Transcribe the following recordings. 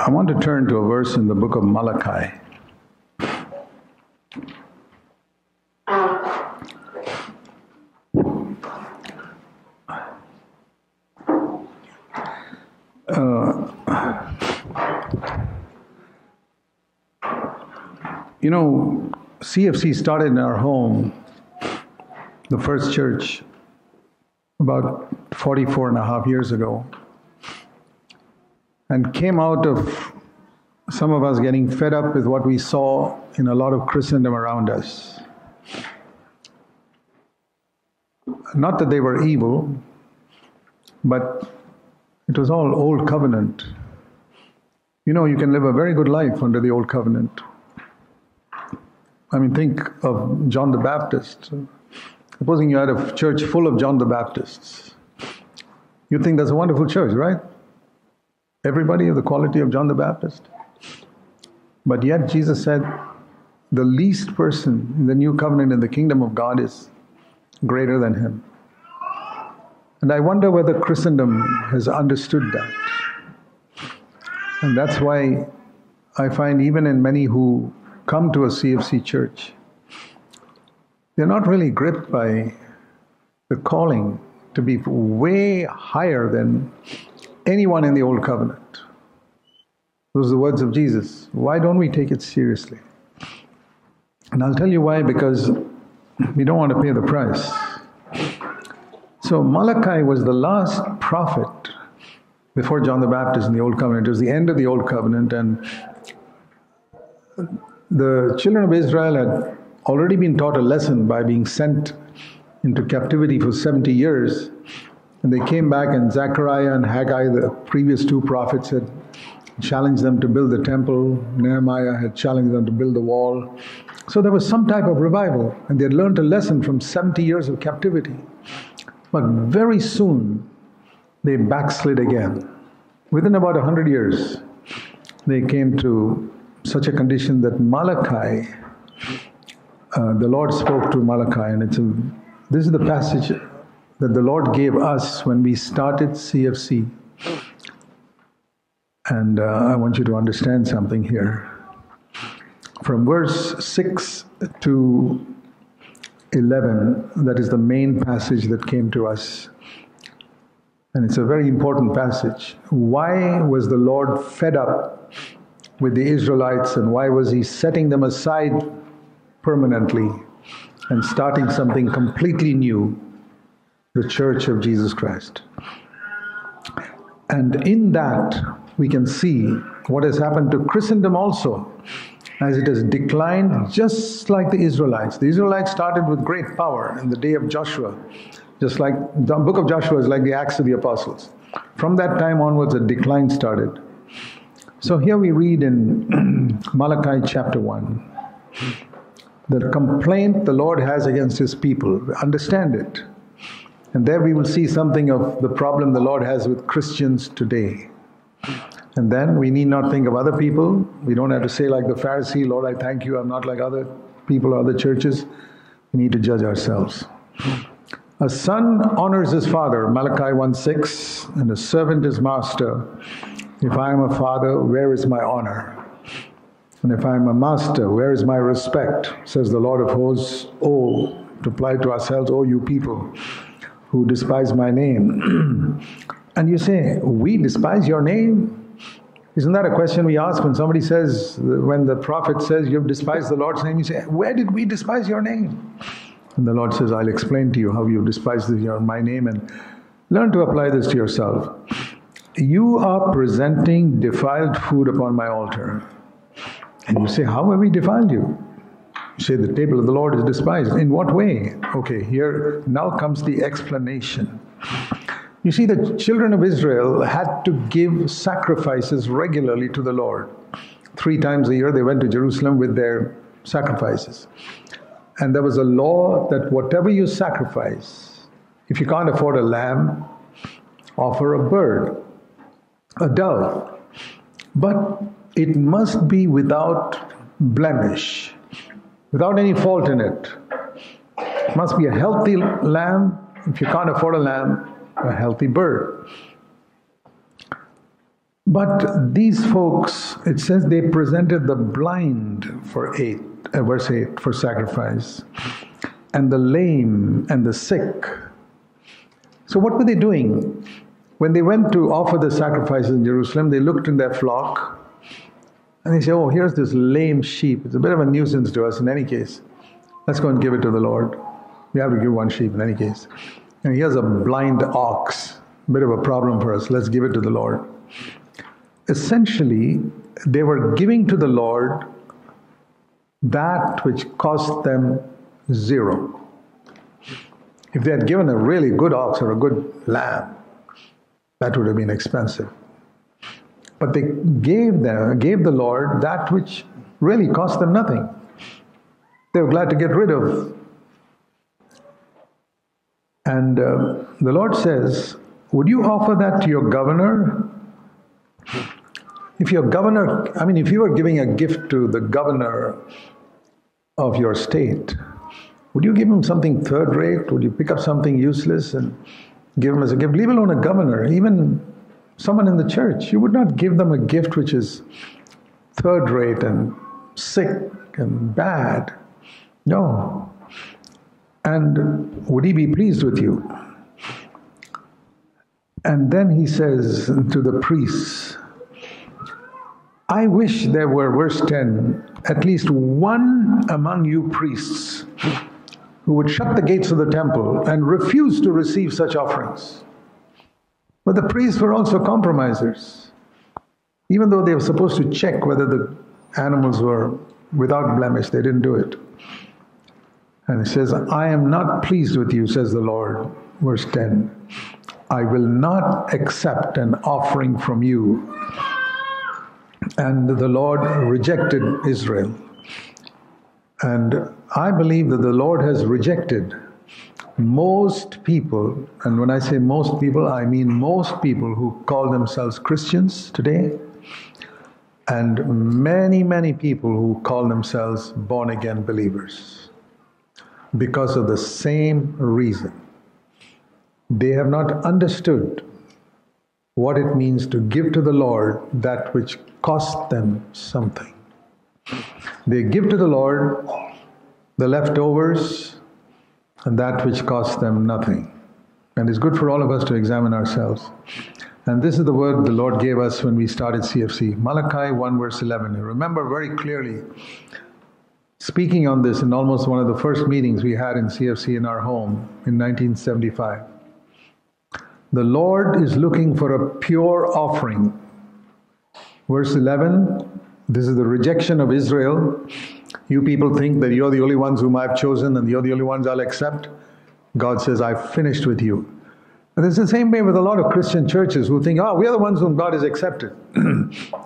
I want to turn to a verse in the book of Malachi. Uh, you know, CFC started in our home, the first church, about 44 and a half years ago, and came out of some of us getting fed up with what we saw in a lot of Christendom around us. Not that they were evil, but it was all old covenant. You know, you can live a very good life under the old covenant. I mean, think of John the Baptist. Supposing you had a church full of John the Baptists, you think that's a wonderful church, right? Everybody of the quality of John the Baptist. But yet, Jesus said, the least person in the new covenant in the kingdom of God is greater than him. And I wonder whether Christendom has understood that. And that's why I find even in many who come to a CFC church, they're not really gripped by the calling to be way higher than anyone in the Old Covenant. Those are the words of Jesus. Why don't we take it seriously? And I'll tell you why because we don't want to pay the price. So Malachi was the last prophet before John the Baptist in the Old Covenant. It was the end of the Old Covenant, and the children of Israel had already been taught a lesson by being sent into captivity for 70 years. And they came back, and Zechariah and Haggai, the previous two prophets, had challenged them to build the temple. Nehemiah had challenged them to build the wall. So there was some type of revival, and they had learned a lesson from 70 years of captivity. But very soon, they backslid again. Within about 100 years, they came to such a condition that Malachi, uh, the Lord spoke to Malachi, and it's a, this is the passage that the Lord gave us when we started CFC. And uh, I want you to understand something here. From verse 6 to 11, that is the main passage that came to us. And it's a very important passage. Why was the Lord fed up with the Israelites and why was He setting them aside permanently and starting something completely new? The Church of Jesus Christ. And in that, we can see what has happened to Christendom also as it has declined just like the Israelites. The Israelites started with great power in the day of Joshua, just like the book of Joshua is like the Acts of the Apostles. From that time onwards, a decline started. So here we read in Malachi chapter 1 the complaint the Lord has against his people. Understand it. And there we will see something of the problem the Lord has with Christians today. And then we need not think of other people. We don't have to say, like the Pharisee, Lord, I thank you, I'm not like other people or other churches. We need to judge ourselves. A son honors his father, Malachi 1 6, and a servant his master. If I am a father, where is my honor? And if I am a master, where is my respect? Says the Lord of hosts, Oh, to apply to ourselves, oh, you people who despise my name. and you say, We despise your name? Isn't that a question we ask when somebody says, when the prophet says, You've despised the Lord's name? You say, Where did we despise your name? And the Lord says, I'll explain to you how you despised my name and learn to apply this to yourself. You are presenting defiled food upon my altar. And you say, How have we defiled you? You say, The table of the Lord is despised. In what way? Okay, here now comes the explanation. You see, the children of Israel had to give sacrifices regularly to the Lord. Three times a year they went to Jerusalem with their sacrifices. And there was a law that whatever you sacrifice, if you can't afford a lamb, offer a bird, a dove. But it must be without blemish, without any fault in it. Must be a healthy lamb. If you can't afford a lamb, a healthy bird. But these folks, it says they presented the blind for eight, uh, verse 8, for sacrifice, and the lame and the sick. So, what were they doing? When they went to offer the sacrifices in Jerusalem, they looked in their flock and they say, Oh, here's this lame sheep. It's a bit of a nuisance to us in any case. Let's go and give it to the Lord. We have to give one sheep in any case. And here's a blind ox, bit of a problem for us. Let's give it to the Lord. Essentially, they were giving to the Lord that which cost them zero. If they had given a really good ox or a good lamb, that would have been expensive. But they gave them, gave the Lord that which really cost them nothing. They were glad to get rid of. And uh, the Lord says, Would you offer that to your governor? If your governor, I mean, if you were giving a gift to the governor of your state, would you give him something third rate? Would you pick up something useless and give him as a gift? Leave alone a governor, even someone in the church. You would not give them a gift which is third rate and sick and bad. No. And would he be pleased with you? And then he says to the priests, I wish there were, verse 10, at least one among you priests who would shut the gates of the temple and refuse to receive such offerings. But the priests were also compromisers. Even though they were supposed to check whether the animals were without blemish, they didn't do it. And he says, I am not pleased with you, says the Lord. Verse 10 I will not accept an offering from you. And the Lord rejected Israel. And I believe that the Lord has rejected most people, and when I say most people, I mean most people who call themselves Christians today, and many, many people who call themselves born again believers because of the same reason. They have not understood what it means to give to the Lord that which cost them something. They give to the Lord the leftovers and that which costs them nothing. And it's good for all of us to examine ourselves. And this is the word the Lord gave us when we started CFC Malachi 1, verse 11. Remember very clearly speaking on this in almost one of the first meetings we had in CFC in our home in 1975. The Lord is looking for a pure offering. Verse 11 this is the rejection of Israel. You people think that you're the only ones whom I've chosen and you're the only ones I'll accept. God says, I've finished with you. And it's the same way with a lot of Christian churches who think, ah, oh, we're the ones whom God has accepted.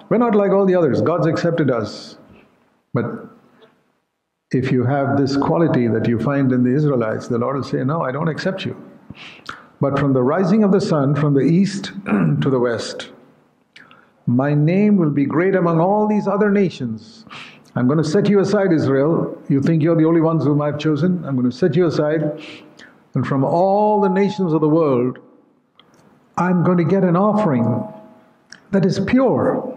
we're not like all the others. God's accepted us. But if you have this quality that you find in the Israelites, the Lord will say, No, I don't accept you. But from the rising of the sun, from the east to the west, my name will be great among all these other nations. I'm going to set you aside, Israel. You think you're the only ones whom I've chosen? I'm going to set you aside. And from all the nations of the world, I'm going to get an offering that is pure.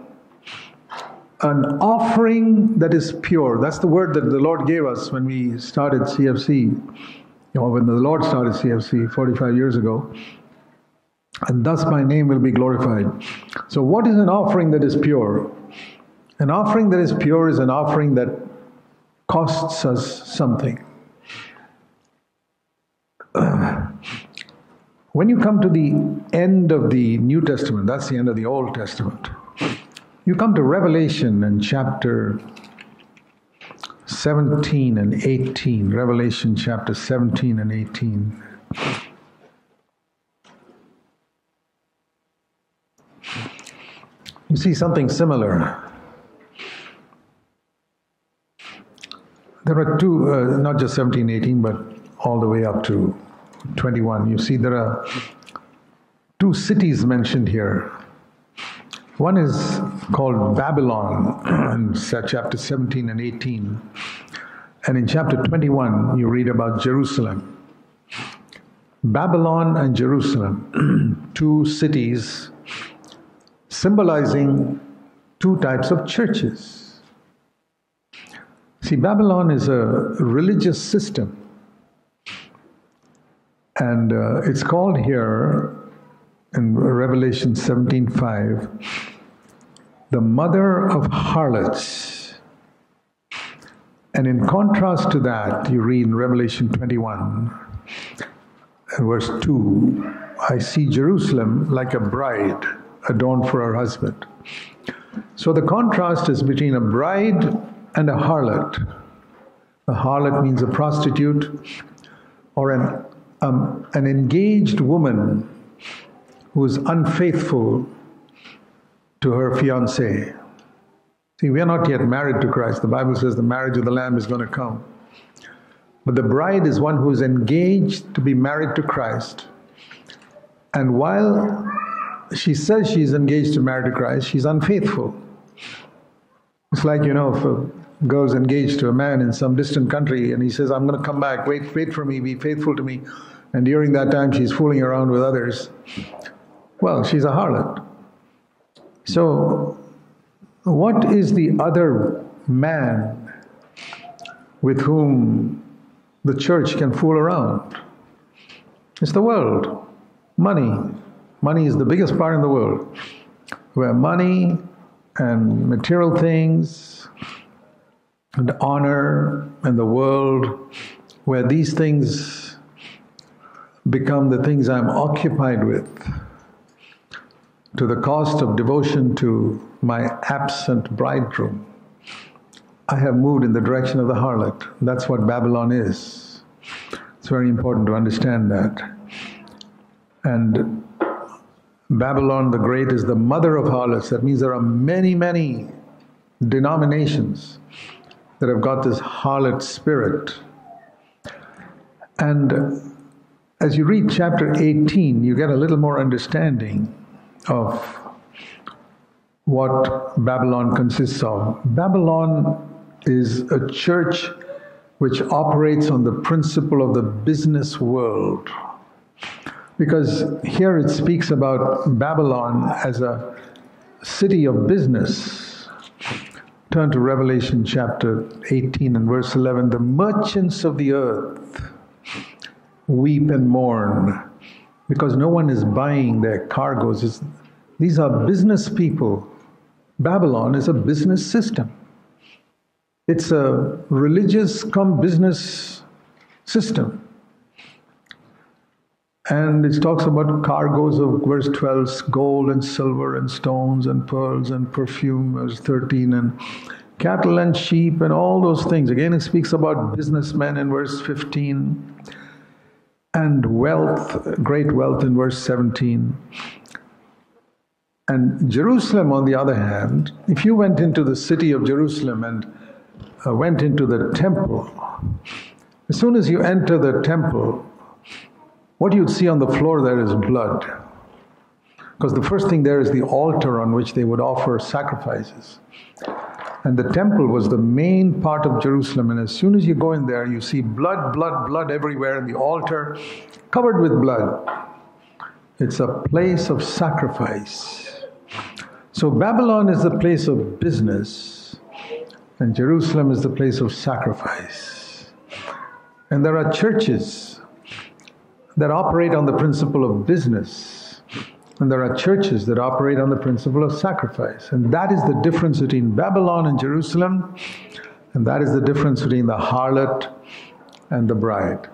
An offering that is pure. That's the word that the Lord gave us when we started CFC, or when the Lord started CFC 45 years ago and thus my name will be glorified. So, what is an offering that is pure? An offering that is pure is an offering that costs us something. when you come to the end of the New Testament, that's the end of the Old Testament, you come to Revelation in chapter 17 and 18. Revelation chapter 17 and 18. You see something similar. There are two, uh, not just 17, 18, but all the way up to 21. You see, there are two cities mentioned here. One is called Babylon in chapter 17 and 18. And in chapter 21, you read about Jerusalem. Babylon and Jerusalem, two cities symbolizing two types of churches. See, Babylon is a religious system, and uh, it's called here in Revelation 17:5 the mother of harlots. And in contrast to that, you read in Revelation 21, verse 2 I see Jerusalem like a bride adorned for her husband. So the contrast is between a bride and a harlot. A harlot means a prostitute or an, um, an engaged woman who is unfaithful to her fiance. See, we are not yet married to Christ. The Bible says the marriage of the Lamb is going to come. But the bride is one who is engaged to be married to Christ. And while she says she's engaged to marry to Christ, she's unfaithful. It's like, you know, if a girl's engaged to a man in some distant country and he says, I'm going to come back, wait, wait for me, be faithful to me. And during that time, she's fooling around with others. Well, she's a harlot. So, what is the other man with whom the church can fool around? It's the world, money. Money is the biggest part in the world, where money and material things and honor and the world, where these things become the things I'm occupied with to the cost of devotion to my absent bridegroom. I have moved in the direction of the harlot. That's what Babylon is. It's very important to understand that. And Babylon the Great is the mother of harlots. That means there are many, many denominations that have got this harlot spirit. And as you read chapter 18, you get a little more understanding of what Babylon consists of. Babylon is a church which operates on the principle of the business world. Because here it speaks about Babylon as a city of business. Turn to Revelation chapter 18 and verse 11. The merchants of the earth weep and mourn because no one is buying their cargoes. It's, these are business people. Babylon is a business system. It's a religious come business system. And it talks about cargoes of verse 12 gold and silver and stones and pearls and perfume, verse 13, and cattle and sheep and all those things. Again, it speaks about businessmen in verse 15 and wealth, great wealth in verse 17. And Jerusalem, on the other hand, if you went into the city of Jerusalem and uh, went into the temple, as soon as you enter the temple, what you'd see on the floor there is blood. Because the first thing there is the altar on which they would offer sacrifices. And the temple was the main part of Jerusalem. And as soon as you go in there, you see blood, blood, blood everywhere, and the altar covered with blood. It's a place of sacrifice. So Babylon is the place of business, and Jerusalem is the place of sacrifice. And there are churches that operate on the principle of business and there are churches that operate on the principle of sacrifice. And that is the difference between Babylon and Jerusalem. And that is the difference between the harlot and the bride.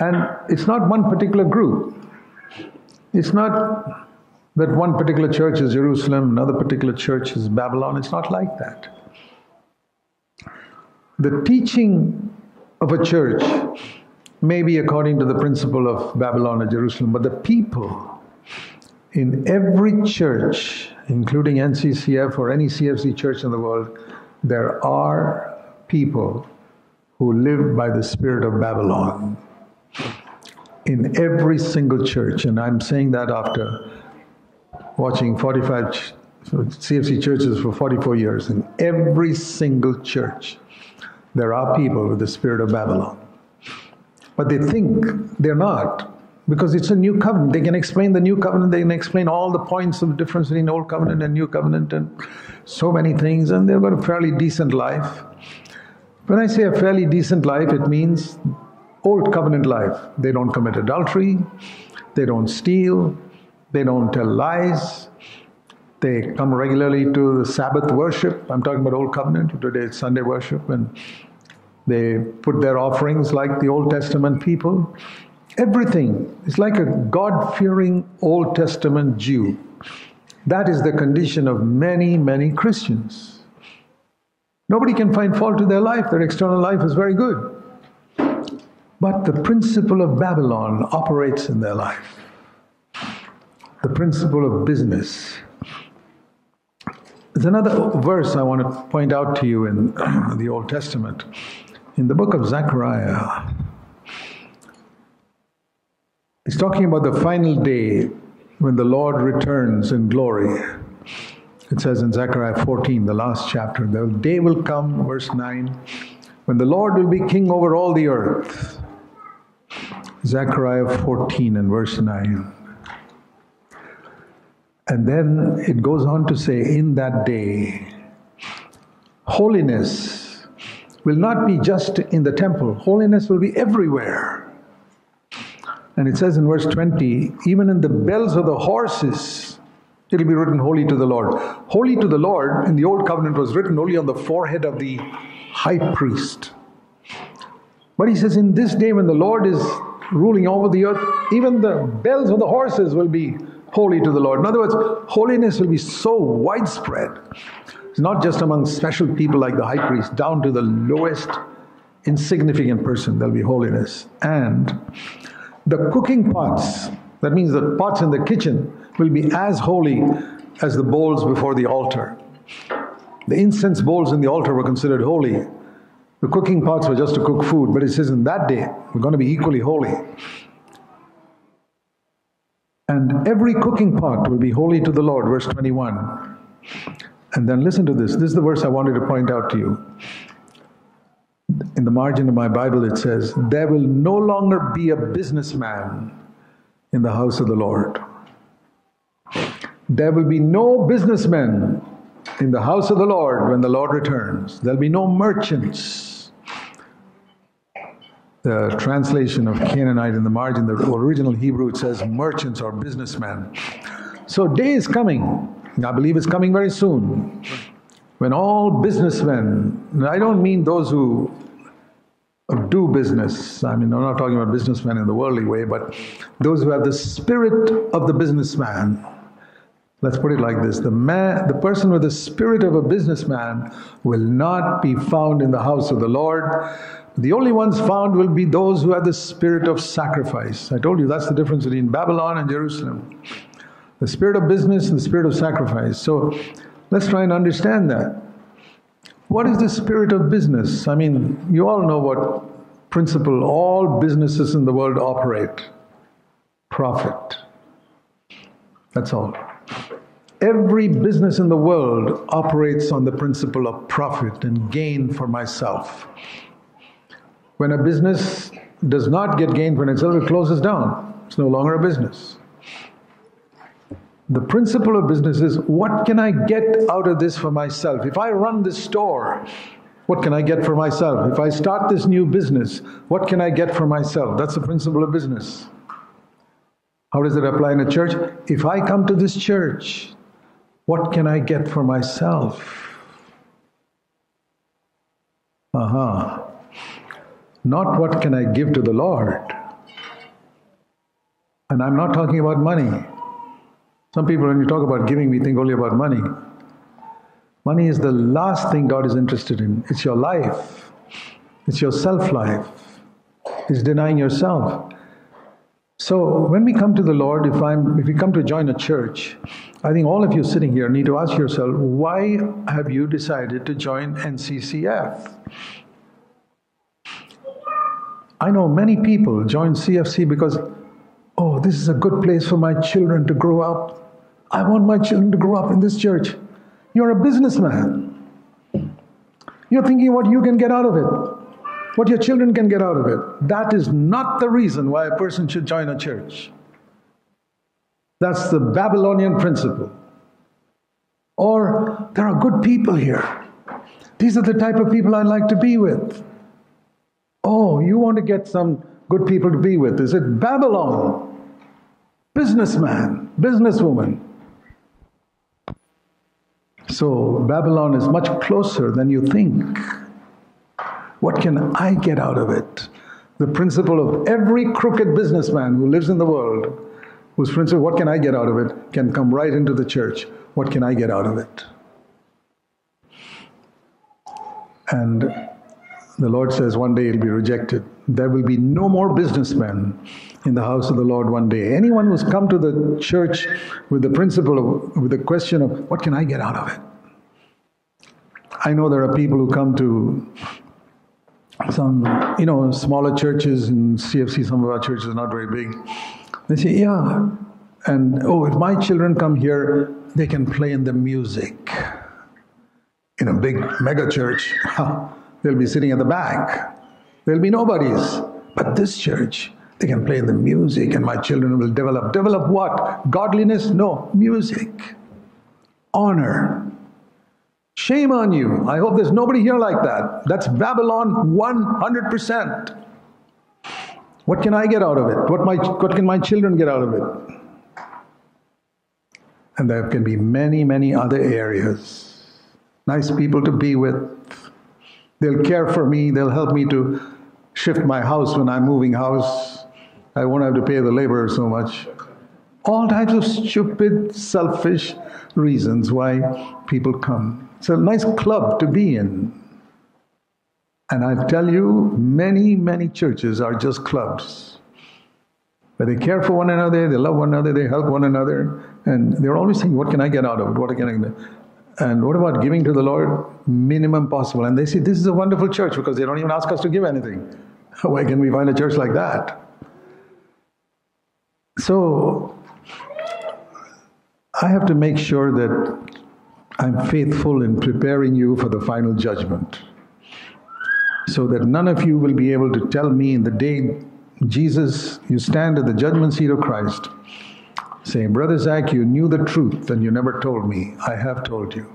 And it's not one particular group. It's not that one particular church is Jerusalem, another particular church is Babylon. It's not like that. The teaching of a church may be according to the principle of Babylon or Jerusalem, but the people in every church, including NCCF or any CFC church in the world, there are people who live by the spirit of Babylon. In every single church, and I'm saying that after watching 45 CFC churches for 44 years, in every single church, there are people with the spirit of Babylon. But they think they're not because it's a new covenant. They can explain the new covenant, they can explain all the points of difference between old covenant and new covenant and so many things, and they've got a fairly decent life. When I say a fairly decent life, it means old covenant life. They don't commit adultery, they don't steal, they don't tell lies, they come regularly to the Sabbath worship. I'm talking about Old Covenant. Today it's Sunday worship, and they put their offerings like the Old Testament people. Everything is like a God fearing Old Testament Jew. That is the condition of many, many Christians. Nobody can find fault with their life, their external life is very good. But the principle of Babylon operates in their life. The principle of business. There's another verse I want to point out to you in the Old Testament. In the book of Zechariah, He's talking about the final day when the Lord returns in glory. It says in Zechariah 14, the last chapter, the day will come, verse 9, when the Lord will be king over all the earth. Zechariah 14 and verse 9. And then it goes on to say, in that day, holiness will not be just in the temple, holiness will be everywhere. And it says in verse 20, even in the bells of the horses, it'll be written holy to the Lord. Holy to the Lord in the old covenant was written only on the forehead of the high priest. But he says, in this day when the Lord is ruling over the earth, even the bells of the horses will be holy to the Lord. In other words, holiness will be so widespread. It's not just among special people like the high priest, down to the lowest insignificant person, there'll be holiness. And the cooking pots, that means the pots in the kitchen, will be as holy as the bowls before the altar. The incense bowls in the altar were considered holy. The cooking pots were just to cook food, but it says in that day, we're going to be equally holy. And every cooking pot will be holy to the Lord, verse 21. And then listen to this. This is the verse I wanted to point out to you in the margin of my Bible, it says, There will no longer be a businessman in the house of the Lord. There will be no businessmen in the house of the Lord when the Lord returns. There'll be no merchants. The translation of Canaanite in the margin, the original Hebrew, it says merchants or businessmen. So, day is coming. I believe it's coming very soon when all businessmen, and I don't mean those who do business, I mean, I'm not talking about businessmen in the worldly way, but those who have the spirit of the businessman. Let's put it like this the man, the person with the spirit of a businessman will not be found in the house of the Lord. The only ones found will be those who have the spirit of sacrifice. I told you that's the difference between Babylon and Jerusalem. The spirit of business and the spirit of sacrifice. So Let's try and understand that. What is the spirit of business? I mean, you all know what principle all businesses in the world operate profit. That's all. Every business in the world operates on the principle of profit and gain for myself. When a business does not get gain for itself, it closes down. It's no longer a business. The principle of business is what can I get out of this for myself? If I run this store, what can I get for myself? If I start this new business, what can I get for myself? That's the principle of business. How does it apply in a church? If I come to this church, what can I get for myself? Uh-huh. Not what can I give to the Lord. And I'm not talking about money. Some people, when you talk about giving, we think only about money. Money is the last thing God is interested in. It's your life, it's your self life, it's denying yourself. So when we come to the Lord, if I'm if we come to join a church, I think all of you sitting here need to ask yourself, why have you decided to join NCCF? I know many people join CFC because oh, this is a good place for my children to grow up. I want my children to grow up in this church. You're a businessman. You're thinking what you can get out of it. what your children can get out of it. That is not the reason why a person should join a church. That's the Babylonian principle. Or there are good people here. These are the type of people I'd like to be with. Oh, you want to get some good people to be with. Is it Babylon? Businessman, businesswoman. So Babylon is much closer than you think. What can I get out of it? The principle of every crooked businessman who lives in the world, whose principle, what can I get out of it, can come right into the church. What can I get out of it? And the Lord says one day it'll be rejected. There will be no more businessmen in the house of the Lord one day. Anyone who's come to the church with the principle of, with the question of, what can I get out of it? I know there are people who come to some, you know, smaller churches in CFC, some of our churches are not very big. They say, yeah. And, oh, if my children come here, they can play in the music. In a big mega church, they'll be sitting at the back. There'll be nobodies. But this church, they can play the music, and my children will develop. Develop what? Godliness? No, music. Honor. Shame on you. I hope there's nobody here like that. That's Babylon 100%. What can I get out of it? What, my, what can my children get out of it? And there can be many, many other areas. Nice people to be with. They'll care for me. They'll help me to shift my house when I'm moving house. I won't have to pay the laborer so much. All types of stupid, selfish reasons why people come. It's a nice club to be in. And I tell you, many, many churches are just clubs. But they care for one another, they love one another, they help one another, and they're always saying, What can I get out of it? What can I get? And what about giving to the Lord? Minimum possible. And they say, This is a wonderful church because they don't even ask us to give anything. Why can we find a church like that? So, I have to make sure that I'm faithful in preparing you for the final judgment. So that none of you will be able to tell me in the day Jesus, you stand at the judgment seat of Christ, saying, Brother Zac, you knew the truth and you never told me. I have told you.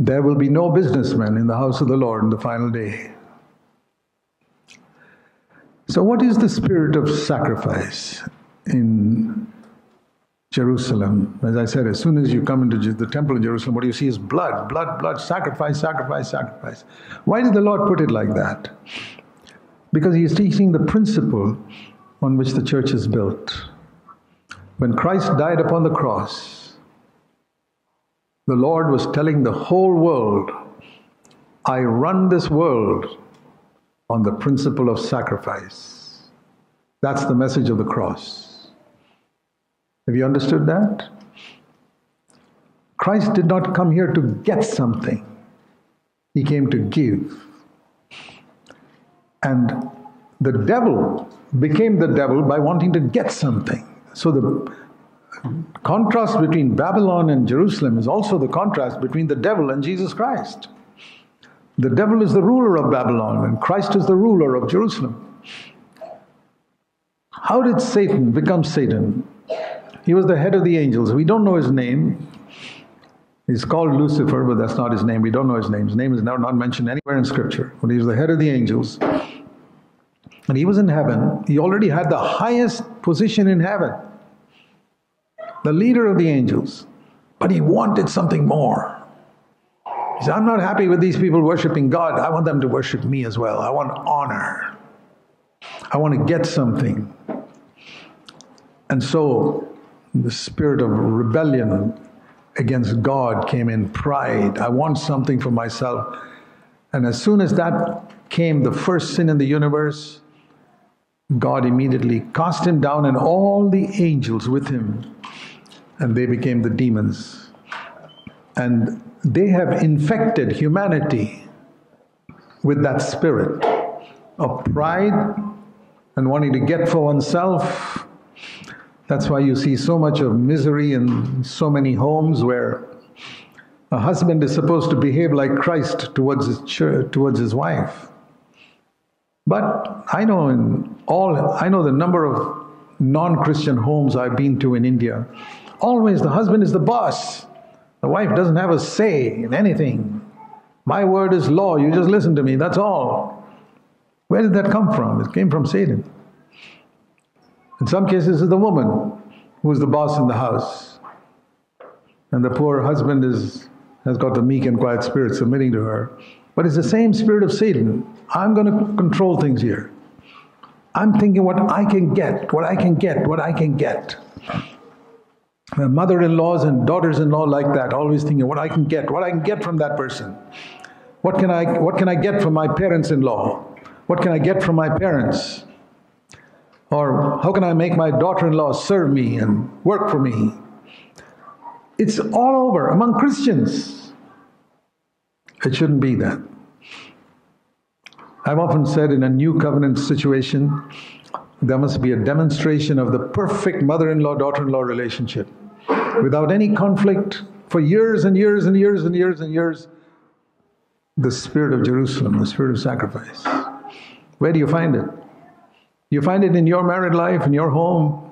There will be no businessmen in the house of the Lord in the final day. So, what is the spirit of sacrifice in Jerusalem. As I said, as soon as you come into the temple in Jerusalem, what you see is blood, blood, blood, sacrifice, sacrifice, sacrifice. Why did the Lord put it like that? Because He is teaching the principle on which the church is built. When Christ died upon the cross, the Lord was telling the whole world, I run this world on the principle of sacrifice. That's the message of the cross. Have you understood that? Christ did not come here to get something, He came to give. And the devil became the devil by wanting to get something. So the contrast between Babylon and Jerusalem is also the contrast between the devil and Jesus Christ. The devil is the ruler of Babylon, and Christ is the ruler of Jerusalem. How did Satan become Satan? He was the head of the angels. We don't know his name. He's called Lucifer, but that's not his name. We don't know his name. His name is not, not mentioned anywhere in Scripture. But he was the head of the angels. And he was in heaven. He already had the highest position in heaven, the leader of the angels. But he wanted something more. He said, I'm not happy with these people worshiping God. I want them to worship me as well. I want honor. I want to get something. And so the spirit of rebellion against God came in pride. I want something for myself. And as soon as that came, the first sin in the universe, God immediately cast him down and all the angels with him, and they became the demons. And they have infected humanity with that spirit of pride and wanting to get for oneself that's why you see so much of misery in so many homes where a husband is supposed to behave like Christ towards his, church, towards his wife. But I know in all, I know the number of non Christian homes I've been to in India. Always the husband is the boss. The wife doesn't have a say in anything. My word is law. You just listen to me. That's all. Where did that come from? It came from Satan. In some cases, it's the woman who's the boss in the house. And the poor husband is, has got the meek and quiet spirit submitting to her. But it's the same spirit of Satan. I'm going to control things here. I'm thinking what I can get, what I can get, what I can get. Mother in laws and daughters in law like that, always thinking what I can get, what I can get from that person. What can I, what can I get from my parents in law? What can I get from my parents? Or how can I make my daughter in law serve me and work for me? It's all over among Christians. It shouldn't be that. I've often said in a new covenant situation, there must be a demonstration of the perfect mother in law daughter in law relationship without any conflict for years and years and years and years and years. The spirit of Jerusalem, the spirit of sacrifice. Where do you find it? You find it in your married life, in your home,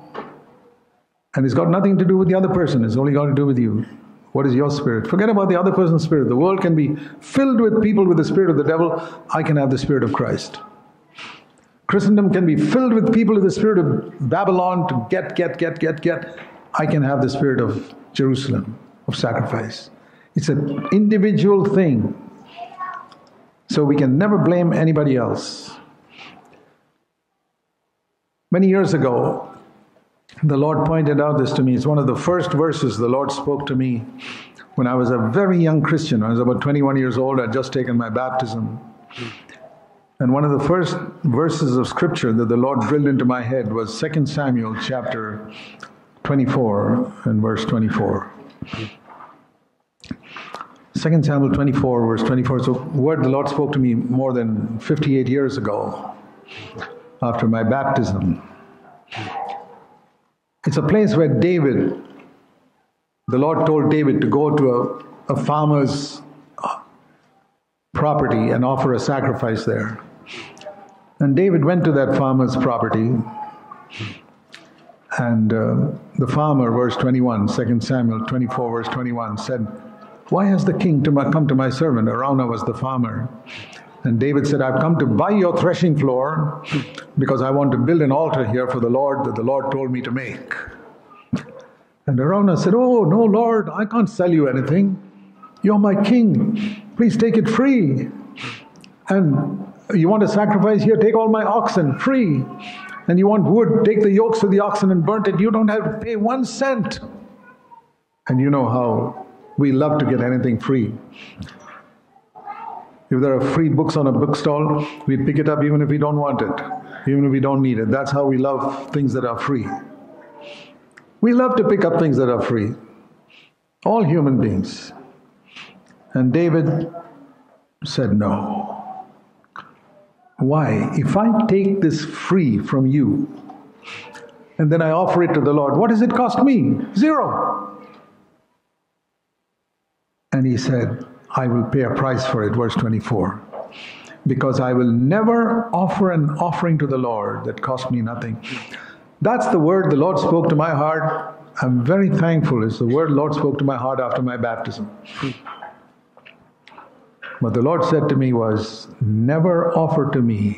and it's got nothing to do with the other person, it's only got to do with you. What is your spirit? Forget about the other person's spirit. The world can be filled with people with the spirit of the devil. I can have the spirit of Christ. Christendom can be filled with people with the spirit of Babylon to get, get, get, get, get. I can have the spirit of Jerusalem, of sacrifice. It's an individual thing. So we can never blame anybody else. Many years ago, the Lord pointed out this to me. It's one of the first verses the Lord spoke to me when I was a very young Christian. I was about 21 years old. I'd just taken my baptism. And one of the first verses of scripture that the Lord drilled into my head was 2 Samuel chapter 24 and verse 24. 2 Samuel 24, verse 24. So, word the Lord spoke to me more than 58 years ago after my baptism. It's a place where David, the Lord told David to go to a, a farmer's property and offer a sacrifice there. And David went to that farmer's property. And uh, the farmer, verse 21, 2 Samuel 24, verse 21, said, Why has the king to my, come to my servant? Araunah was the farmer. And David said, I've come to buy your threshing floor because I want to build an altar here for the Lord that the Lord told me to make. And Araunah said, Oh, no, Lord, I can't sell you anything. You're my king. Please take it free. And you want to sacrifice here? Take all my oxen free. And you want wood? Take the yokes of the oxen and burn it. You don't have to pay one cent. And you know how we love to get anything free. If there are free books on a bookstall, we pick it up even if we don't want it, even if we don't need it. That's how we love things that are free. We love to pick up things that are free. All human beings. And David said, No. Why? If I take this free from you and then I offer it to the Lord, what does it cost me? Zero. And he said, I will pay a price for it, verse 24. Because I will never offer an offering to the Lord that cost me nothing. That's the word the Lord spoke to my heart. I'm very thankful. It's the word Lord spoke to my heart after my baptism. What the Lord said to me was, Never offer to me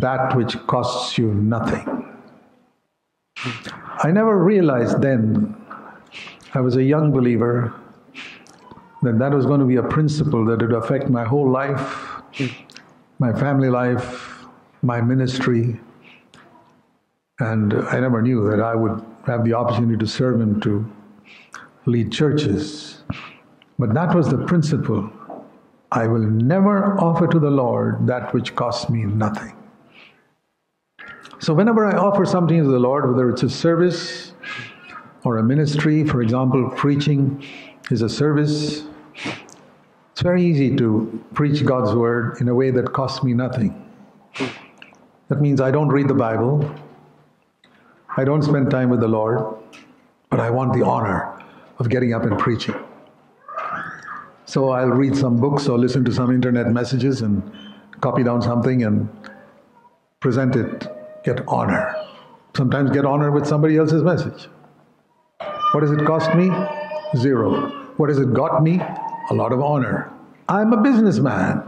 that which costs you nothing. I never realized then, I was a young believer, that that was going to be a principle that would affect my whole life, my family life, my ministry. And I never knew that I would have the opportunity to serve Him to lead churches. But that was the principle. I will never offer to the Lord that which costs me nothing. So, whenever I offer something to the Lord, whether it's a service or a ministry, for example, preaching is a service, it's very easy to preach God's word in a way that costs me nothing. That means I don't read the Bible, I don't spend time with the Lord, but I want the honor of getting up and preaching. So I'll read some books or listen to some internet messages and copy down something and present it, get honor. Sometimes get honor with somebody else's message. What does it cost me? Zero. What has it got me? A lot of honor. I'm a businessman.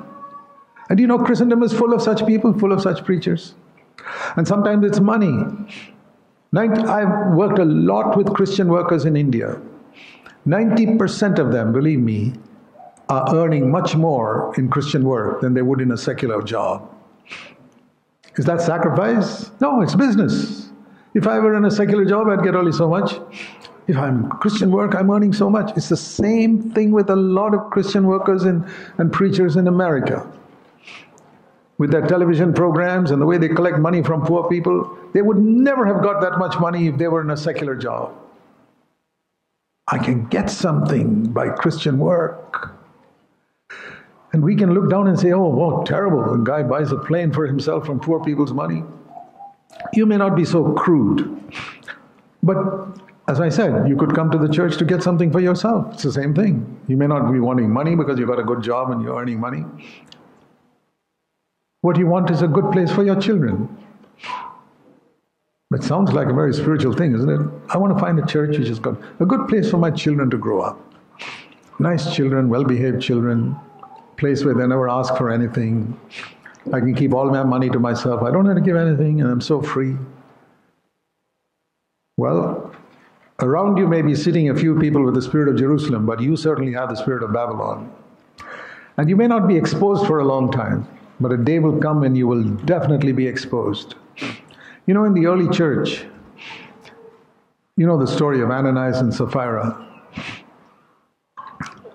And you know, Christendom is full of such people, full of such preachers. And sometimes it's money. I've worked a lot with Christian workers in India. 90% of them, believe me, are earning much more in Christian work than they would in a secular job. Is that sacrifice? No, it's business. If I were in a secular job, I'd get only so much. If I'm Christian work, I'm earning so much. It's the same thing with a lot of Christian workers and, and preachers in America. With their television programs and the way they collect money from poor people, they would never have got that much money if they were in a secular job. I can get something by Christian work. And we can look down and say, oh, wow, terrible. A guy buys a plane for himself from poor people's money. You may not be so crude. But as I said, you could come to the church to get something for yourself. It's the same thing. You may not be wanting money because you've got a good job and you're earning money. What you want is a good place for your children. It sounds like a very spiritual thing, isn't it? I want to find a church which has got a good place for my children to grow up. Nice children, well behaved children, place where they never ask for anything. I can keep all my money to myself. I don't have to give anything, and I'm so free. Well, around you may be sitting a few people with the spirit of Jerusalem, but you certainly have the spirit of Babylon. And you may not be exposed for a long time, but a day will come when you will definitely be exposed. You know, in the early church, you know the story of Ananias and Sapphira.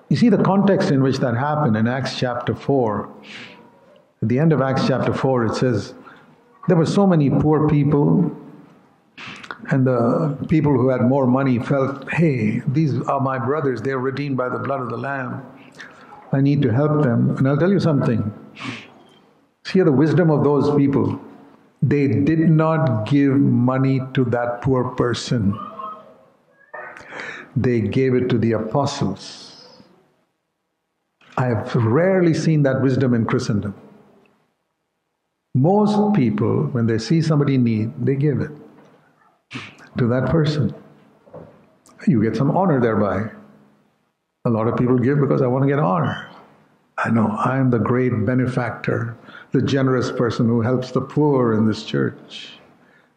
You see the context in which that happened in Acts chapter 4. At the end of Acts chapter 4, it says, There were so many poor people, and the people who had more money felt, Hey, these are my brothers. They're redeemed by the blood of the Lamb. I need to help them. And I'll tell you something. See the wisdom of those people. They did not give money to that poor person, they gave it to the apostles. I have rarely seen that wisdom in Christendom. Most people, when they see somebody in need, they give it to that person. You get some honor thereby. A lot of people give because I want to get honor. I know I'm the great benefactor, the generous person who helps the poor in this church.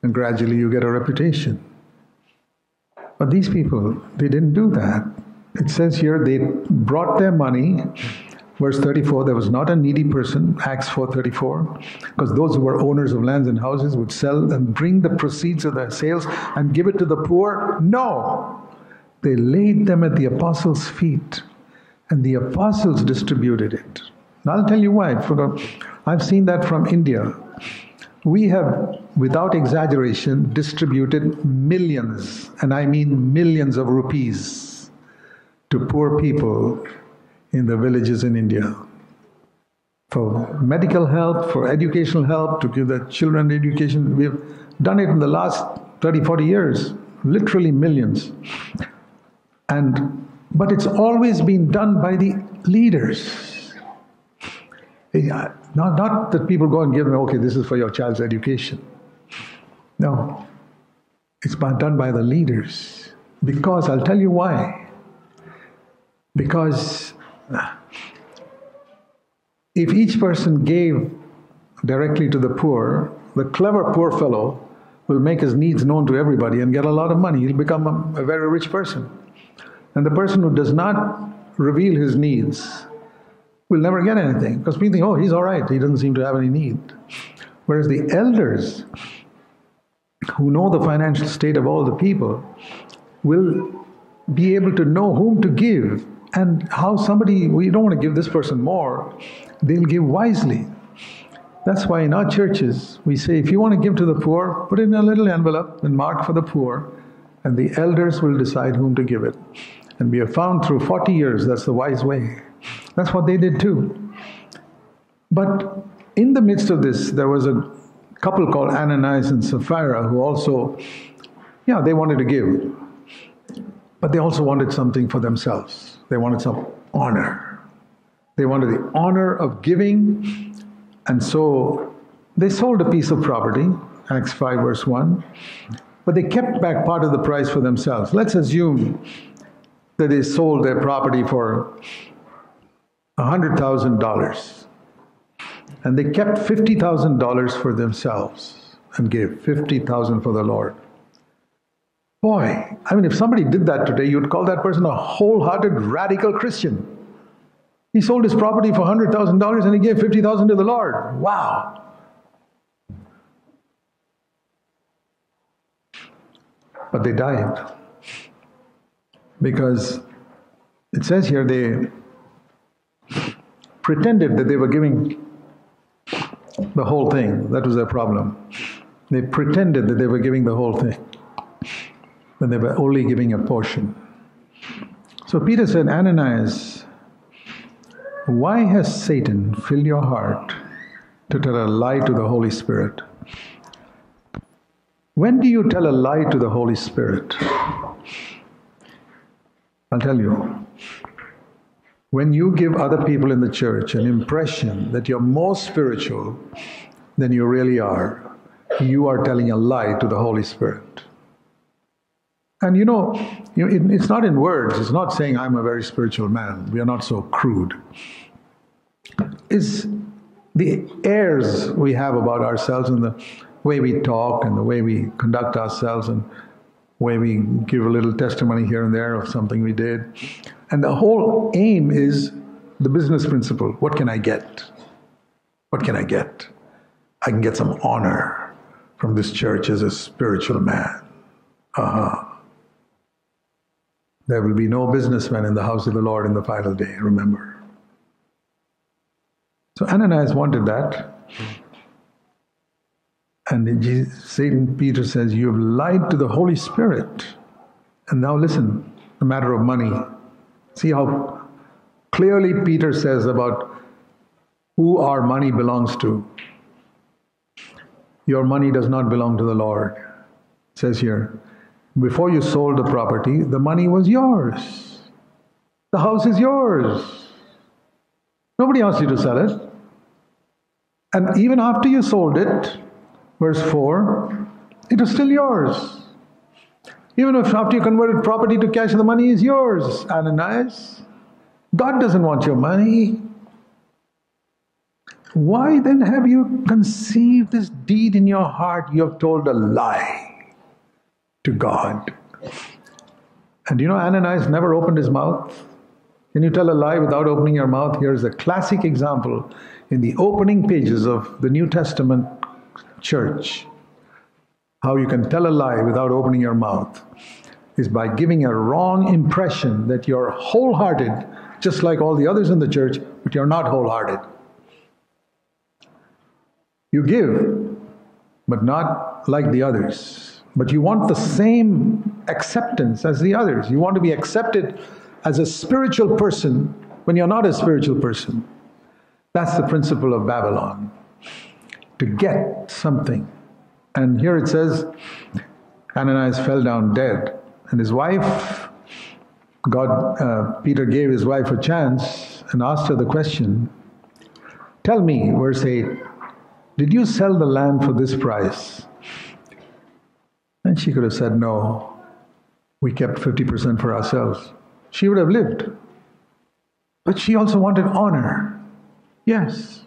And gradually you get a reputation. But these people, they didn't do that. It says here they brought their money. Verse 34, there was not a needy person, Acts 4.34, because those who were owners of lands and houses would sell and bring the proceeds of their sales and give it to the poor. No! They laid them at the apostles' feet, and the apostles distributed it. Now I'll tell you why. For I've seen that from India. We have, without exaggeration, distributed millions, and I mean millions of rupees to poor people in the villages in India for medical help, for educational help, to give the children education. We've done it in the last 30, 40 years, literally millions. And but it's always been done by the leaders. Not, not that people go and give them, okay, this is for your child's education. No. It's done by the leaders. Because I'll tell you why. Because if each person gave directly to the poor, the clever poor fellow will make his needs known to everybody and get a lot of money. He'll become a, a very rich person. And the person who does not reveal his needs will never get anything because people think, oh, he's all right. He doesn't seem to have any need. Whereas the elders who know the financial state of all the people will be able to know whom to give and how somebody, we don't want to give this person more, they'll give wisely. That's why in our churches, we say if you want to give to the poor, put it in a little envelope and mark for the poor, and the elders will decide whom to give it. And we have found through 40 years that's the wise way. That's what they did too. But in the midst of this, there was a couple called Ananias and Sapphira who also, yeah, they wanted to give. But they also wanted something for themselves. They wanted some honor. They wanted the honor of giving And so they sold a piece of property, Acts 5, verse 1, but they kept back part of the price for themselves. Let's assume that they sold their property for $100,000 and they kept $50,000 for themselves and gave 50,000 for the Lord. Boy, I mean, if somebody did that today, you'd call that person a wholehearted radical Christian. He sold his property for $100,000 and he gave 50,000 to the Lord. Wow. But they died. Because it says here they pretended that they were giving the whole thing. That was their problem. They pretended that they were giving the whole thing when they were only giving a portion. So Peter said, Ananias, why has Satan filled your heart to tell a lie to the Holy Spirit? When do you tell a lie to the Holy Spirit? I'll tell you. When you give other people in the church an impression that you're more spiritual than you really are, you are telling a lie to the Holy Spirit. And you know, it's not in words, it's not saying I'm a very spiritual man. We are not so crude. It's the airs we have about ourselves and the way we talk and the way we conduct ourselves and way we give a little testimony here and there of something we did. And the whole aim is the business principle. What can I get? What can I get? I can get some honor from this church as a spiritual man. Uh-huh. There will be no businessmen in the house of the Lord in the final day, remember. So Ananias wanted that. And Satan Peter says, You have lied to the Holy Spirit. And now listen, the matter of money. See how clearly Peter says about who our money belongs to. Your money does not belong to the Lord. Says here, before you sold the property, the money was yours. The house is yours. Nobody asked you to sell it. And even after you sold it, verse 4, it was still yours. Even if after you converted property to cash, the money is yours, Ananias. God doesn't want your money. Why then have you conceived this deed in your heart? You have told a lie to God. And you know, Ananias never opened his mouth. Can you tell a lie without opening your mouth? Here's a classic example in the opening pages of the New Testament church. How you can tell a lie without opening your mouth is by giving a wrong impression that you're wholehearted, just like all the others in the church, but you're not wholehearted. You give, but not like the others. But you want the same acceptance as the others. You want to be accepted as a spiritual person when you're not a spiritual person. That's the principle of Babylon. To get something. And here it says, Ananias fell down dead. And his wife, God, uh, Peter gave his wife a chance and asked her the question Tell me, verse 8, did you sell the land for this price? And she could have said, No, we kept 50% for ourselves. She would have lived. But she also wanted honor. Yes.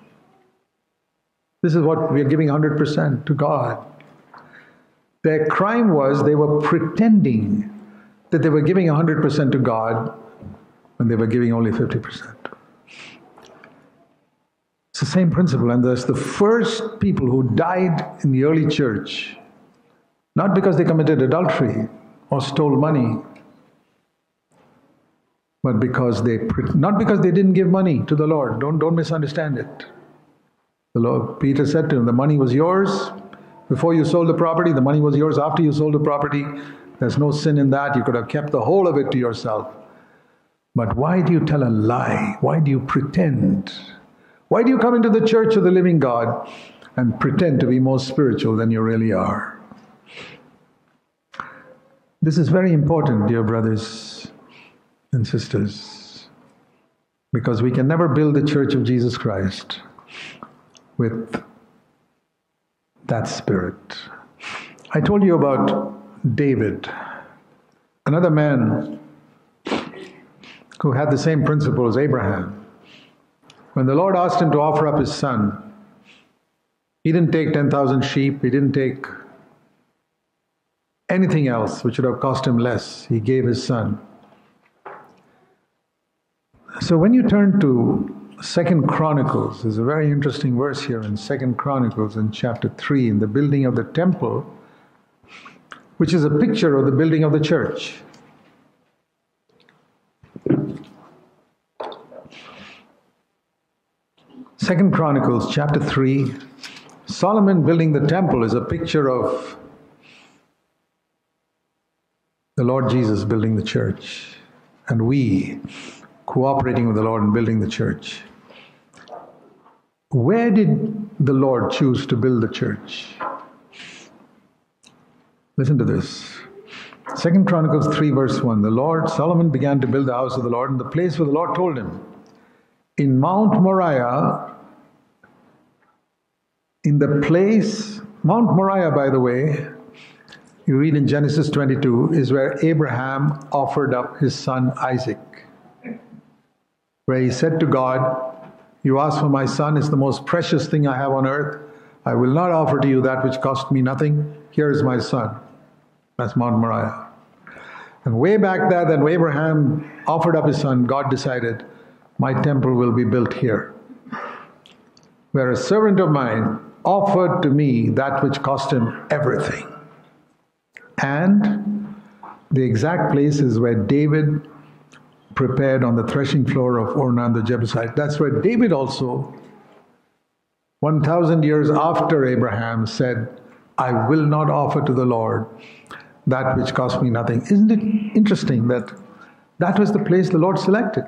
This is what we are giving 100% to God. Their crime was they were pretending that they were giving 100% to God when they were giving only 50%. It's the same principle, and that's the first people who died in the early church, not because they committed adultery or stole money, but because they not because they didn't give money to the Lord. Don't don't misunderstand it. The Lord Peter said to him, "The money was yours before you sold the property. The money was yours after you sold the property. There's no sin in that. You could have kept the whole of it to yourself. But why do you tell a lie? Why do you pretend? Why do you come into the church of the living God and pretend to be more spiritual than you really are?" This is very important, dear brothers and sisters, because we can never build the church of Jesus Christ with that spirit. I told you about David, another man who had the same principle as Abraham. When the Lord asked him to offer up his son, he didn't take 10,000 sheep, he didn't take anything else which would have cost him less. He gave his son. So when you turn to Second Chronicles, there's a very interesting verse here in Second Chronicles in chapter 3, in the building of the temple, which is a picture of the building of the church. Second Chronicles chapter 3, Solomon building the temple is a picture of the Lord Jesus building the church, and we cooperating with the Lord and building the church. Where did the Lord choose to build the church? Listen to this. Second Chronicles 3, verse 1. The Lord, Solomon began to build the house of the Lord in the place where the Lord told him. In Mount Moriah, in the place, Mount Moriah, by the way, you read in Genesis 22, is where Abraham offered up his son Isaac. Where he said to God, You ask for my son, it's the most precious thing I have on earth. I will not offer to you that which cost me nothing. Here is my son. That's Mount Moriah. And way back there, then Abraham offered up his son, God decided, My temple will be built here. Where a servant of mine offered to me that which cost him everything. And the exact place is where David prepared on the threshing floor of Ornan the Jebusite. That's where David also, 1,000 years after Abraham, said, I will not offer to the Lord that which cost me nothing. Isn't it interesting that that was the place the Lord selected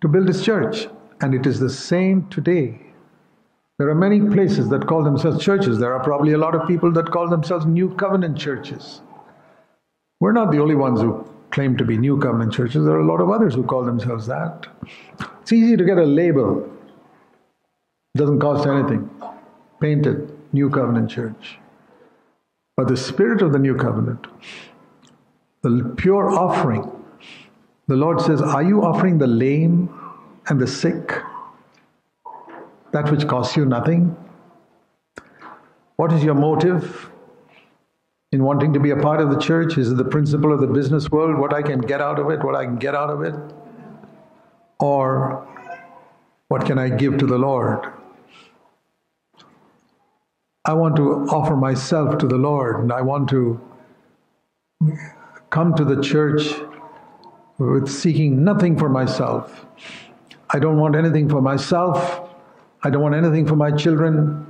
to build his church? And it is the same today. There are many places that call themselves churches. There are probably a lot of people that call themselves New Covenant churches. We're not the only ones who claim to be New Covenant churches. There are a lot of others who call themselves that. It's easy to get a label. It doesn't cost anything. Painted New Covenant church. But the spirit of the New Covenant, the pure offering, the Lord says, Are you offering the lame and the sick? That which costs you nothing? What is your motive in wanting to be a part of the church? Is it the principle of the business world, what I can get out of it, what I can get out of it? Or what can I give to the Lord? I want to offer myself to the Lord and I want to come to the church with seeking nothing for myself. I don't want anything for myself. I don't want anything for my children.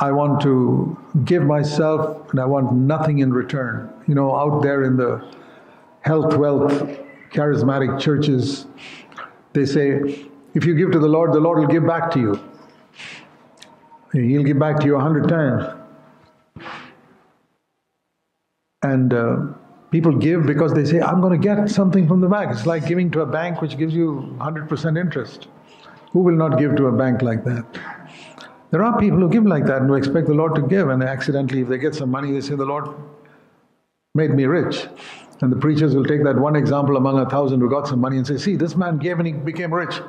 I want to give myself and I want nothing in return. You know, out there in the health, wealth, charismatic churches, they say, if you give to the Lord, the Lord will give back to you. He'll give back to you a hundred times. And uh, people give because they say, I'm going to get something from the bank. It's like giving to a bank which gives you 100% interest. Who will not give to a bank like that? There are people who give like that and who expect the Lord to give, and they accidentally, if they get some money, they say, The Lord made me rich. And the preachers will take that one example among a thousand who got some money and say, See, this man gave and he became rich.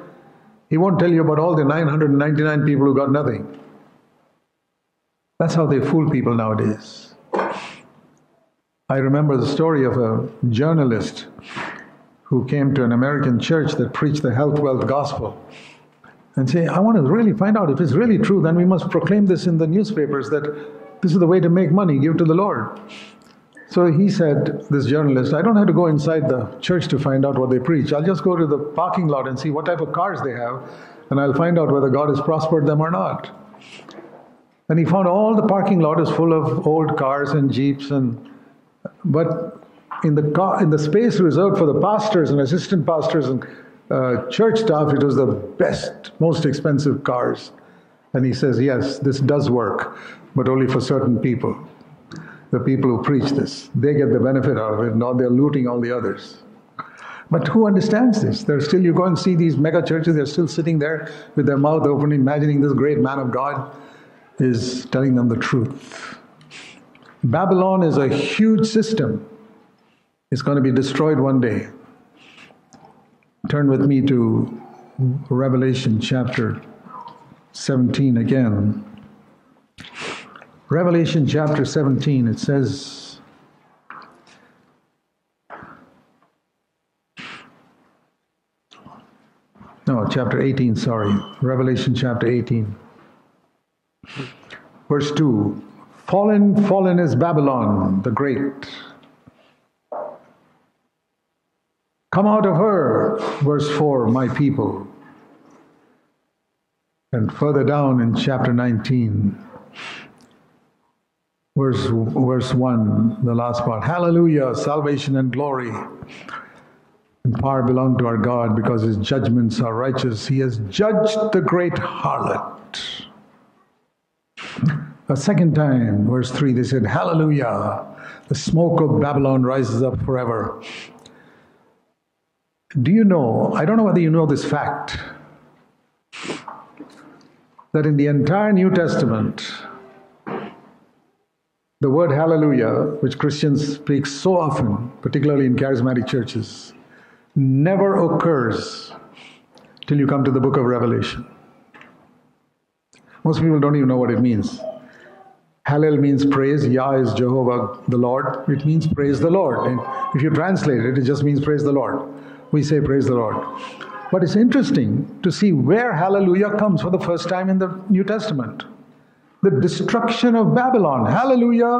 He won't tell you about all the 999 people who got nothing. That's how they fool people nowadays. I remember the story of a journalist who came to an American church that preached the health wealth gospel and say, I want to really find out if it's really true, then we must proclaim this in the newspapers that this is the way to make money, give to the Lord. So he said, this journalist, I don't have to go inside the church to find out what they preach. I'll just go to the parking lot and see what type of cars they have, and I'll find out whether God has prospered them or not. And he found all the parking lot is full of old cars and jeeps, and but in the car, in the space reserved for the pastors and assistant pastors and uh, church staff, it was the best, most expensive cars. And he says, yes, this does work, but only for certain people. The people who preach this, they get the benefit out of it, not they're looting all the others. But who understands this? They're still, you go and see these mega churches, they're still sitting there with their mouth open, imagining this great man of God is telling them the truth. Babylon is a huge system. It's going to be destroyed one day. Turn with me to Revelation chapter 17 again. Revelation chapter 17, it says, No, chapter 18, sorry. Revelation chapter 18. Verse 2 Fallen, fallen is Babylon the Great. Come out of her, verse 4, my people. And further down in chapter 19, verse, verse 1, the last part Hallelujah, salvation and glory and power belong to our God because his judgments are righteous. He has judged the great harlot. A second time, verse 3, they said, Hallelujah, the smoke of Babylon rises up forever. Do you know, I don't know whether you know this fact, that in the entire New Testament, the word hallelujah, which Christians speak so often, particularly in charismatic churches, never occurs till you come to the book of Revelation. Most people don't even know what it means. Hallel means praise. Yah is Jehovah, the Lord. It means praise the Lord. And if you translate it, it just means praise the Lord. We say praise the Lord. But it's interesting to see where hallelujah comes for the first time in the New Testament. The destruction of Babylon. Hallelujah.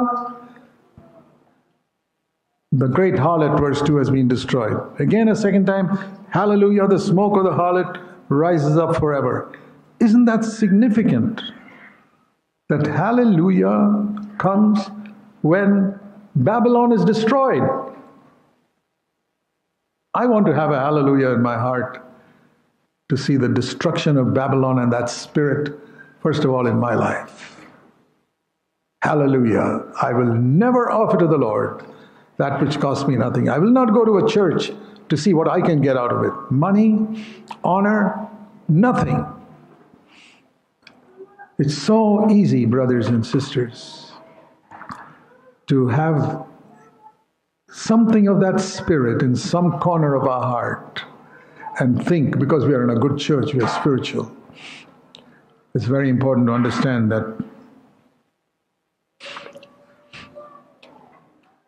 The great harlot, verse 2, has been destroyed. Again, a second time, hallelujah, the smoke of the harlot rises up forever. Isn't that significant? That hallelujah comes when Babylon is destroyed. I want to have a hallelujah in my heart to see the destruction of Babylon and that spirit, first of all, in my life. Hallelujah. I will never offer to the Lord that which costs me nothing. I will not go to a church to see what I can get out of it money, honor, nothing. It's so easy, brothers and sisters, to have something of that spirit in some corner of our heart and think because we are in a good church, we are spiritual. It's very important to understand that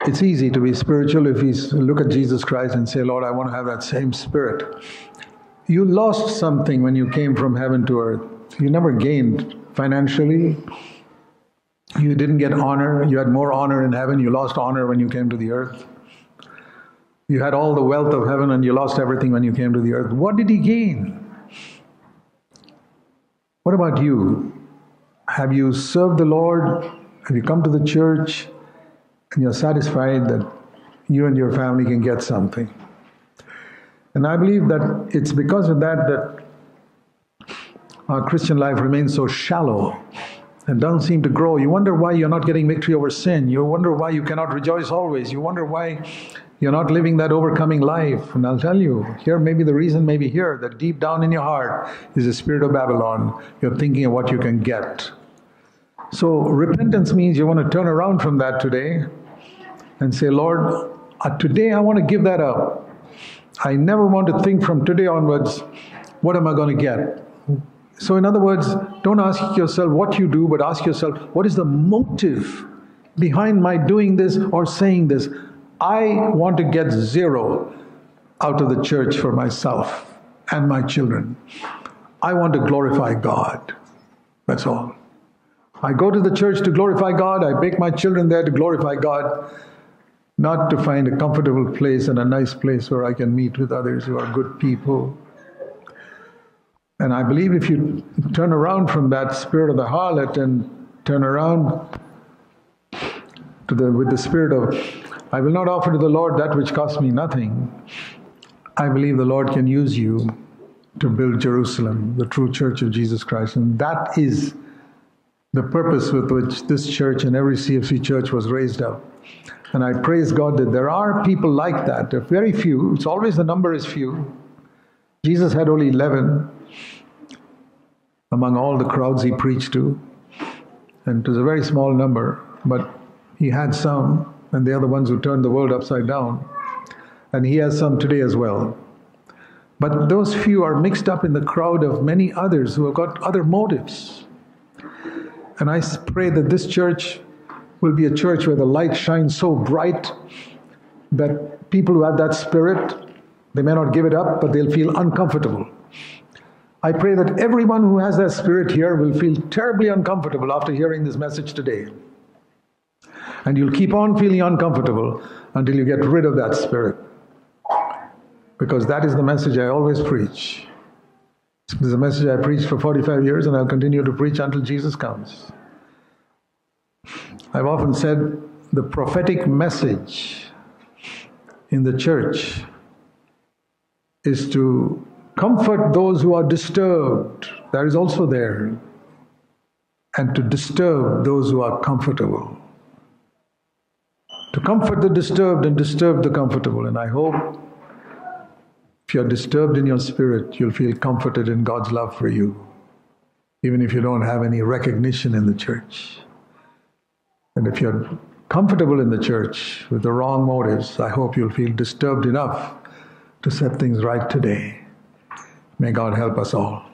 it's easy to be spiritual if we look at Jesus Christ and say, Lord, I want to have that same spirit. You lost something when you came from heaven to earth. You never gained financially. You didn't get honor. You had more honor in heaven. You lost honor when you came to the earth. You had all the wealth of heaven and you lost everything when you came to the earth. What did he gain? What about you? Have you served the Lord? Have you come to the church and you're satisfied that you and your family can get something? And I believe that it's because of that that our Christian life remains so shallow and doesn't seem to grow. You wonder why you're not getting victory over sin. You wonder why you cannot rejoice always. You wonder why you're not living that overcoming life. And I'll tell you, here maybe the reason may be here that deep down in your heart is the spirit of Babylon. You're thinking of what you can get. So repentance means you want to turn around from that today and say, Lord, uh, today I want to give that up. I never want to think from today onwards, what am I going to get? So, in other words, don't ask yourself what you do, but ask yourself, what is the motive behind my doing this or saying this? I want to get zero out of the church for myself and my children. I want to glorify God. That's all. I go to the church to glorify God. I bake my children there to glorify God, not to find a comfortable place and a nice place where I can meet with others who are good people. And I believe if you turn around from that spirit of the harlot and turn around to the, with the spirit of I will not offer to the Lord that which costs me nothing. I believe the Lord can use you to build Jerusalem, the true church of Jesus Christ. And that is the purpose with which this church and every CFC church was raised up. And I praise God that there are people like that. Very few. It's always the number is few. Jesus had only 11 among all the crowds he preached to. And it was a very small number, but he had some, and they are the ones who turned the world upside down. And he has some today as well. But those few are mixed up in the crowd of many others who have got other motives. And I pray that this church will be a church where the light shines so bright that people who have that spirit, they may not give it up, but they'll feel uncomfortable. I pray that everyone who has that spirit here will feel terribly uncomfortable after hearing this message today. And you'll keep on feeling uncomfortable until you get rid of that spirit. Because that is the message I always preach. This is a message I preached for 45 years and I'll continue to preach until Jesus comes. I've often said the prophetic message in the church is to comfort those who are disturbed. That is also there. And to disturb those who are comfortable. To comfort the disturbed and disturb the comfortable. And I hope if you're disturbed in your spirit, you'll feel comforted in God's love for you, even if you don't have any recognition in the church. And if you're comfortable in the church with the wrong motives, I hope you'll feel disturbed enough to set things right today. May God help us all.